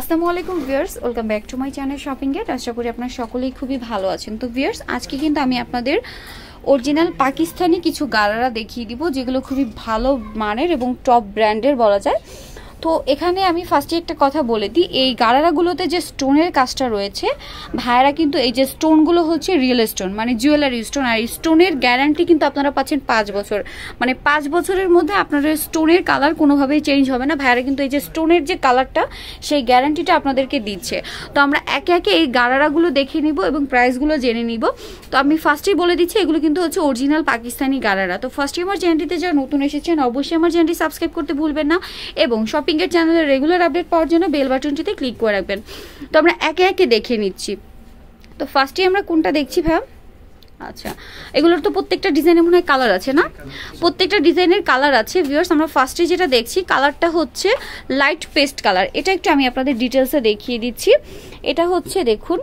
আসসালামু আলাইকুম viewers, welcome back to my channel shopping gate. আশা করি আপনারা সকলেই খুবই ভালো আছেন। তো ভিউয়ার্স, আজকে কিন্তু আমি আপনাদের অরিজিনাল পাকিস্তানি কিছু গালারা দেখিয়ে দিব, যেগুলো খুবই ভালো মানের এবং টপ ব্র্যান্ডের বলা যায়। তো এখানে আমি ফার্স্টে একটা কথা বলে দিই, এই গারারাগুলোতে যে স্টোনের কাজটা রয়েছে ভাইরা কিন্তু এই যে স্টোনগুলো হচ্ছে রিয়েল স্টোন মানে জুয়েলারি স্টোন আর স্টোনের গ্যারান্টি কিন্তু আপনারা পাচ্ছেন পাঁচ বছর। মানে পাঁচ বছরের মধ্যে আপনাদের স্টোনের কালার কোনোভাবেই চেঞ্জ হবে না ভাইরা কিন্তু এই যে স্টোনের যে কালারটা সেই গ্যারান্টিটা আপনাদেরকে দিচ্ছে। তো আমরা একে একে এই গারারাগুলো দেখে নিব এবং প্রাইসগুলো জেনে নিব। তো আমি ফার্স্টেই বলে দিচ্ছি, এগুলো কিন্তু হচ্ছে অরিজিনাল পাকিস্তানি গারারা তো ফার্স্টে আমার চ্যানেলটিতে যারা নতুন এসেছেন, অবশ্যই আমার চ্যানেলটি সাবস্ক্রাইব করতে ভুলবেন না এবং শপিং শপিংয়ের চ্যানেলের রেগুলার আপডেট পাওয়ার জন্য বেল বাটনটিতে ক্লিক করে রাখবেন। তো আমরা একে একে দেখে নিচ্ছি। তো ফার্স্টে আমরা কোনটা দেখছি ভ্যাম আচ্ছা এগুলোর তো প্রত্যেকটা ডিজাইনের মনে হয় কালার আছে না? প্রত্যেকটা ডিজাইনের কালার আছে ভিউয়ার্স আমরা ফার্স্টে যেটা দেখছি কালারটা হচ্ছে লাইট পেস্ট কালার এটা একটু আমি আপনাদের ডিটেলসে দেখিয়ে দিচ্ছি। এটা হচ্ছে দেখুন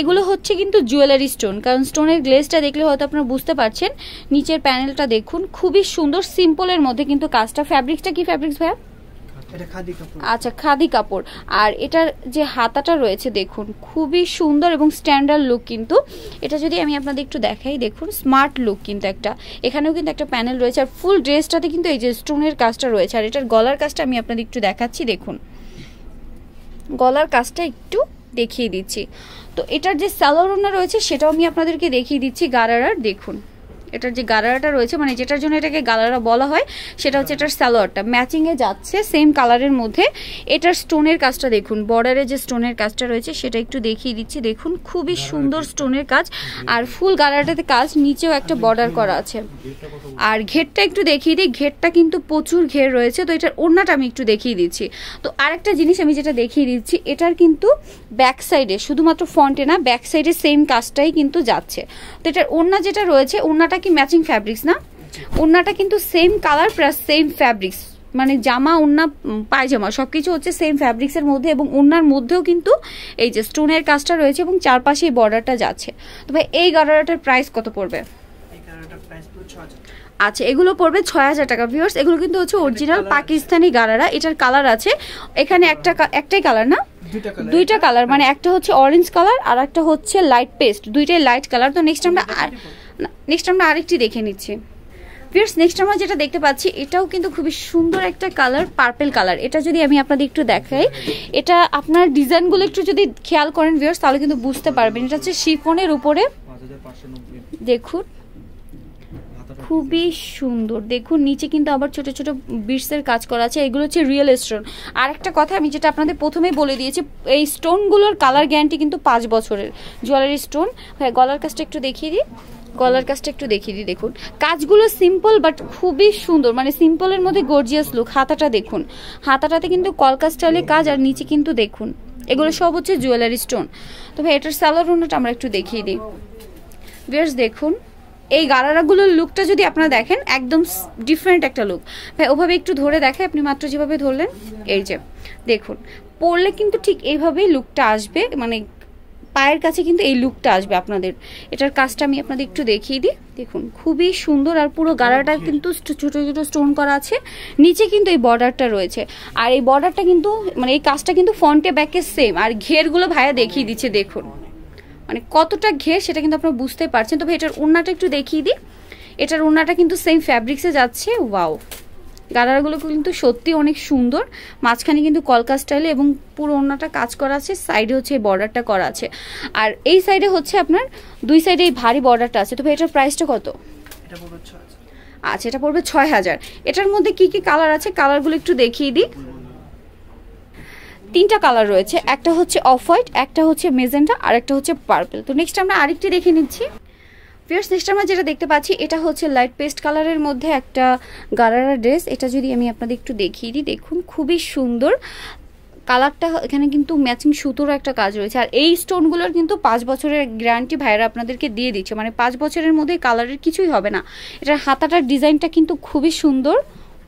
এগুলো হচ্ছে কিন্তু জুয়েলারি স্টোন কারণ স্টোনের গ্লেসটা দেখলে হয়তো আপনারা বুঝতে পারছেন। নিচের প্যানেলটা দেখুন, খুবই সুন্দর সিম্পলের মধ্যে কিন্তু কাজটা। ফ্যাব্রিক্সটা কি ফ্যাব্রিক্স ভাইয়া? আচ্ছা খাদি কাপড়। আর এটার যে হাতাটা রয়েছে, দেখুন, খুবই সুন্দর এবং স্ট্যান্ডার্ড লুক কিন্তু। এটা যদি আমি আপনাদের একটু দেখাই, দেখুন স্মার্ট লুক কিন্তু একটা। এখানেও কিন্তু একটা প্যানেল রয়েছে। আর ফুল ড্রেসটাতে কিন্তু এই যে স্টোনের কাজটা রয়েছে। আর এটার গলার কাজটা আমি আপনাদের একটু দেখাচ্ছি, দেখুন। গলার কাজটা একটু দেখিয়ে দিচ্ছি। তো এটার যে স্যালোরোনা রয়েছে, সেটাও আমি আপনাদেরকে দেখিয়ে দিচ্ছি, গারারার, দেখুন। এটার যে গালারাটা রয়েছে মানে যেটার জন্য এটাকে গালারা বলা হয় সেটা হচ্ছে এটার স্যালোয়ারটা ম্যাচিংয়ে যাচ্ছে সেম কালারের মধ্যে। এটার স্টোনের কাজটা দেখুন বর্ডারে যে স্টোনের কাজটা রয়েছে সেটা একটু দেখিয়ে দিচ্ছি। দেখুন খুবই সুন্দর স্টোনের কাজ। আর ফুল গালারাটাতে কাজ নিচেও একটা বর্ডার করা আছে। আর ঘেরটা একটু দেখিয়ে দিই ঘেরটা কিন্তু প্রচুর ঘের রয়েছে তো এটার ওড়নাটা আমি একটু দেখিয়ে দিচ্ছি। তো আরেকটা জিনিস আমি যেটা দেখিয়ে দিচ্ছি এটার কিন্তু ব্যাক সাইডে শুধুমাত্র ফ্রন্টে না ব্যাক সাইডে সেম কাজটাই কিন্তু যাচ্ছে। তো এটার ওড়না যেটা রয়েছে ওড়নাটা কি ম্যাচিং ফ্যাব্রিক্স না? ওড়নাটা কিন্তু same colour plus same fabrics মানে জামা ওড়না পায়জামা সব কিছু হচ্ছে সেম ফ্যাব্রিক্সের মধ্যে এবং ওড়নার মধ্যেও কিন্তু এই যে স্টোনের কাজটা রয়েছে এবং চারপাশে এই বর্ডারটা যাচ্ছে। তো ভাই এই গারাটার প্রাইস কত পড়বে? আচ্ছা এগুলো পড়বে ছয় হাজার টাকা। ভিউয়ার্স এগুলো কিন্তু হচ্ছে অরিজিনাল পাকিস্তানি গারারা এটার কালার আছে। এখানে একটা একটাই কালার না? দুইটা কালার মানে একটা হচ্ছে অরেঞ্জ কালার আর একটা হচ্ছে লাইট পেস্ট দুইটাই লাইট কালার তো নেক্সট আমরা নেক্সট আমরা আরেকটি দেখে নিচ্ছি। ভিউয়ার্স নেক্সট আমরা যেটা দেখতে পাচ্ছি, এটাও কিন্তু খুবই সুন্দর একটা কালার পার্পেল কালার এটা যদি আমি আপনাদের একটু দেখাই, এটা আপনার ডিজাইনগুলো একটু যদি খেয়াল করেন ভিউয়ার্স তাহলে কিন্তু বুঝতে পারবেন। এটা হচ্ছে শিফনের উপরে। দেখুন, খুবই সুন্দর। দেখুন, নিচে কিন্তু আবার ছোট ছোট বিটসের কাজ করা আছে। এগুলো হচ্ছে রিয়েল স্টোন আর একটা কথা আমি যেটা আপনাদের প্রথমেই বলে দিয়েছি, এই স্টোনগুলোর কালার গ্যারান্টি কিন্তু পাঁচ বছরের। জুয়েলারি স্টোন হ্যাঁ গলার কাজটা একটু দেখিয়ে দিই। গলার কাজটা একটু দেখিয়ে দিই, দেখুন। কাজগুলো সিম্পল বাট খুবই সুন্দর মানে সিম্পলের মধ্যে গর্জিয়াস লুক হাতাটা দেখুন। হাতাটাতে কিন্তু কলকা স্টাইলের কাজ, আর নিচে কিন্তু দেখুন, এগুলো সব হচ্ছে জুয়েলারি স্টোন তবে এটার স্যালার আমরা একটু দেখিয়ে দিই। বিয়ার্স দেখুন, এই গারারাগুলোর লুকটা যদি আপনারা দেখেন, একদম ডিফারেন্ট একটা লুক ভাই, ওভাবে একটু ধরে দেখে আপনি মাত্র যেভাবে ধরলেন, এই যে, দেখুন। পরলে কিন্তু ঠিক এইভাবেই লুকটা আসবে মানে পায়ের কাছে কিন্তু এই লুকটা আসবে আপনাদের। এটার কাজটা আমি আপনাদের একটু দেখিয়ে দিই। দেখুন খুবই সুন্দর আর পুরো গাড়াটা কিন্তু ছোটো ছোটো স্টোন করা আছে। নিচে কিন্তু এই বর্ডারটা রয়েছে। আর এই বর্ডারটা কিন্তু মানে এই কাজটা কিন্তু ফ্রন্টে ব্যাকে সেম আর ঘেরগুলো ভাইয়া দেখিয়ে দিচ্ছে দেখুন। মানে কতটা ঘের সেটা কিন্তু আপনারা বুঝতে পারছেন। তবে এটার ওড়নাটা একটু দেখিয়ে দিই। এটার ওড়নাটা কিন্তু সেম ফ্যাব্রিক্সে যাচ্ছে। ওয়াও গালারগুলো কিন্তু সত্যি অনেক সুন্দর। মাঝখানে কিন্তু কলকা স্টাইলে এবং পুরো ওড়নাটা কাজ করা আছে সাইডে হচ্ছে এই বর্ডারটা করা আছে। আর এই সাইডে হচ্ছে আপনার দুই সাইডে এই ভারী বর্ডারটা আছে। তবে এটার প্রাইসটা কত? আচ্ছা এটা পড়বে ছয় হাজার। এটার মধ্যে কি কি কালার আছে? কালারগুলো একটু দেখিয়ে দিই। তিনটা কালার রয়েছে। একটা হচ্ছে অফ হোয়াইট একটা হচ্ছে মেজেন্টা আর একটা হচ্ছে পার্পল তো নেক্সট আমরা আরেকটি দেখে নিচ্ছি। ফিয়ার্স নেক্সট আমরা যেটা দেখতে পাচ্ছি, এটা হচ্ছে লাইট পেস্ট কালারের মধ্যে একটা গারারা ড্রেস এটা যদি আমি আপনাদের একটু দেখিয়ে দিই, দেখুন, খুবই সুন্দর। কালারটা এখানে কিন্তু ম্যাচিং সুতোর একটা কাজ রয়েছে। আর এই স্টোনগুলোর কিন্তু পাঁচ বছরের গ্যারান্টি ভাইরা আপনাদেরকে দিয়ে দিচ্ছে। মানে পাঁচ বছরের মধ্যে কালারের কিছুই হবে না। এটার হাতাটার ডিজাইনটা কিন্তু খুবই সুন্দর।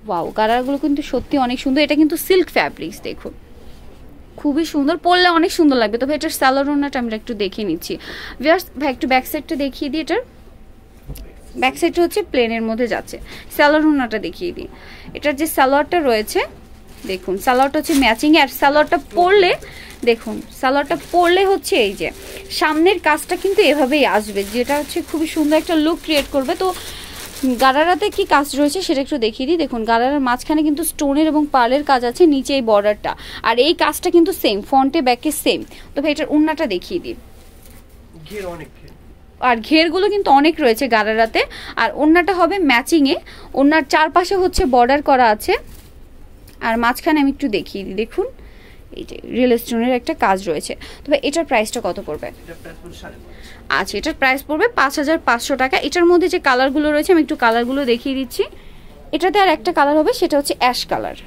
ওয়াও গারারগুলো কিন্তু সত্যি অনেক সুন্দর। এটা কিন্তু সিল্ক ফ্যাব্রিক্স দেখুন। খুবই সুন্দর। পরলে অনেক সুন্দর লাগবে। তবে এটার স্যালোরোনাটা আমরা একটু দেখিয়ে নিচ্ছি। ভাই, একটু ব্যাক সাইডটা দেখিয়ে দিই এটার। ব্যাক সাইডটা হচ্ছে প্লেনের মধ্যে যাচ্ছে। স্যালোয়ার স্যালোরোনাটা দেখিয়ে দিই। এটার যে স্যালোয়ারটা রয়েছে, দেখুন, সালোয়ারটা হচ্ছে ম্যাচিং আর সালোয়ারটা পরলে, দেখুন, সালোয়ারটা পরলে হচ্ছে এই যে, সামনের কাজটা কিন্তু এভাবেই আসবে, যেটা হচ্ছে খুবই সুন্দর একটা লুক ক্রিয়েট করবে। তো, গারারাতে কি কাজ রয়েছে সেটা একটু দেখিয়ে দিই। দেখুন, গারারার মাঝখানে কিন্তু স্টোনের এবং পার্লের কাজ আছে, নিচে এই বর্ডারটা আর এই কাজটা কিন্তু সেম ফ্রন্টে ব্যাকে সেম তো ভাই, এটার উন্নাটা দেখিয়ে দিই। আর ঘেরগুলো কিন্তু অনেক রয়েছে গারারাতে। আর ওন্নাটা হবে ম্যাচিংয়ে ওন্নার চারপাশে হচ্ছে বর্ডার করা আছে। আর মাঝখানে আমি একটু দেখিয়ে দিই দেখুন। এই যে রিয়েল স্টোনের একটা কাজ রয়েছে। তবে এটার প্রাইসটা কত পড়বে? আচ্ছা এটার প্রাইস পড়বে পাঁচ হাজার পাঁচশো টাকা। এটার মধ্যে যে কালারগুলো রয়েছে আমি একটু কালারগুলো দেখিয়ে দিচ্ছি। এটাতে আর একটা কালার হবে সেটা হচ্ছে অ্যাশ কালার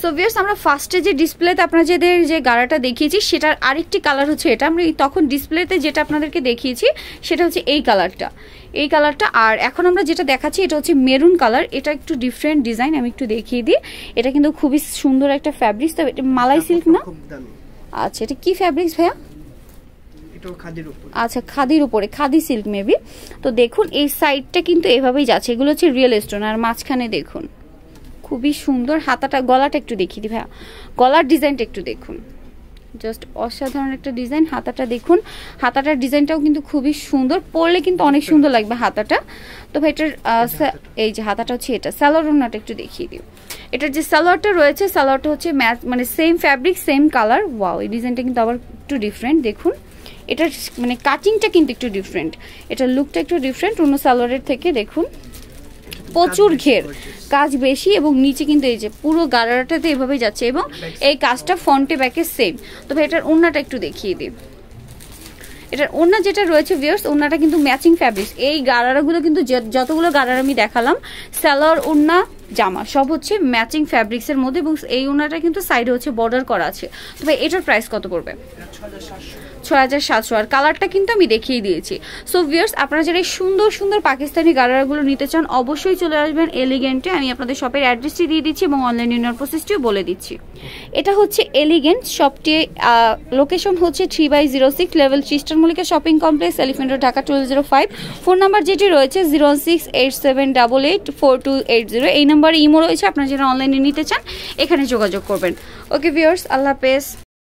সো ভিয়ার্স আমরা ফার্স্টে যে ডিসপ্লেতে আপনাদের যে গাড়াটা দেখিয়েছি সেটার আরেকটি কালার হচ্ছে এটা। আমরা তখন ডিসপ্লেতে যেটা আপনাদেরকে দেখিয়েছি সেটা হচ্ছে এই কালারটা এই কালারটা আর এখন আমরা যেটা দেখাচ্ছি এটা হচ্ছে মেরুন কালার এটা একটু ডিফারেন্ট ডিজাইন আমি একটু দেখিয়ে দিই। এটা কিন্তু খুবই সুন্দর একটা ফ্যাব্রিক্স তবে এটা মালাই সিল্ক না? আচ্ছা এটা কি ফ্যাব্রিক্স ভাইয়া? খাদির আচ্ছা খাদির উপরে খাদি সিল্ক মেবি তো দেখুন এই সাইডটা কিন্তু এভাবেই যাচ্ছে। এগুলো হচ্ছে রিয়েল স্টোন আর মাঝখানে দেখুন। খুবই সুন্দর হাতাটা, গলাটা একটু দেখিয়ে দিই ভাইয়া। গলার ডিজাইনটা একটু দেখুন। জাস্ট অসাধারণ একটা ডিজাইন, হাতাটা দেখুন। হাতাটার ডিজাইনটাও কিন্তু খুবই সুন্দর। পরলে কিন্তু অনেক সুন্দর লাগবে হাতাটা। তো ভাই, এটার এই যে হাতাটা হচ্ছে এটা। স্যালোয়ার ওনাটা একটু দেখিয়ে দিও। এটার যে সালোয়ারটা রয়েছে সালোয়ারটা হচ্ছে ম্যাচ মানে same fabric same colour wow এই ডিজাইনটা কিন্তু আবার একটু ডিফারেন্ট দেখুন। এটার মানে কাটিংটা কিন্তু একটু ডিফারেন্ট এটার লুকটা একটু ডিফারেন্ট অন্য সালোয়ারের থেকে, দেখুন। প্রচুর ঘের। কাজ বেশি এবং নিচে কিন্তু এই যে পুরো গাড়াটাতে এভাবেই যাচ্ছে এবং এই কাজটা ফ্রন্টে ব্যাকে সেম তবে এটার ওড়নাটা একটু দেখিয়ে দিই। এটার ওড়না যেটা রয়েছে ভিউয়ার্স ওড়নাটা কিন্তু ম্যাচিং ফ্যাব্রিক্স এই গারারাগুলো কিন্তু যতগুলো গারার আমি দেখালাম, সালোয়ার ওড়না, জামা, সব হচ্ছে ম্যাচিং ফ্যাব্রিক্সের মধ্যে এবং এই ওড়নাটা কিন্তু সাইডে হচ্ছে বর্ডার করা আছে। তবে এটার প্রাইস কত পড়বে? ছয় হাজার সাতশো। আর কালারটা কিন্তু আমি দেখিয়ে দিয়েছি। সো ভিয়ার্স আপনারা যারা এই সুন্দর সুন্দর পাকিস্তানি গারারাগুলো নিতে চান, অবশ্যই চলে আসবেন এলিগেন্টে আমি আপনাদের শপের অ্যাড্রেসটি দিয়ে দিচ্ছি এবং অনলাইন ইউনিয়ন প্রসেসটিও বলে দিচ্ছি। এটা হচ্ছে এলিগেন্ট শপটি লোকেশন হচ্ছে three by zero six level খ্রিস্টান Mallika shopping complex elephant Dhaka twelve zero five phone number যেটি রয়েছে zero six eight seven double eight four two eight zero এই নাম্বারে ইমো রয়েছে। আপনারা যারা অনলাইনে নিতে চান, এখানে যোগাযোগ করবেন। ওকে ভিউয়ার্স আল্লাহ হাফেজ।